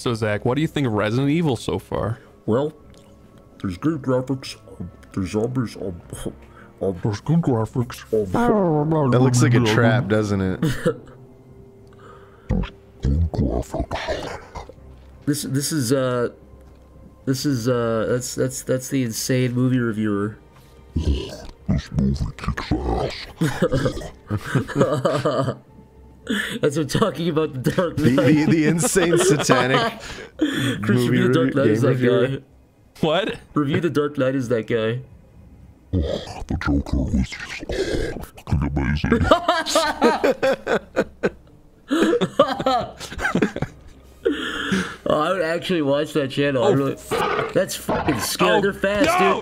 So Zach, what do you think of Resident Evil so far? Well, there's good graphics. Um, there's zombies. Um, um, There's good graphics. um, That looks like a trap, doesn't it? this this is uh this is uh that's that's that's the insane movie reviewer. This movie kicks ass. As I'm talking about the Dark The, Knight. the, the insane satanic Chris, movie review the Dark review- Knight is that reviewer. guy. What? Review the Dark Knight is that guy. Oh, the Joker was just oh, fucking amazing. Oh, I would actually watch that channel. Oh, I really, that's fucking scary. Oh, They're fast, no!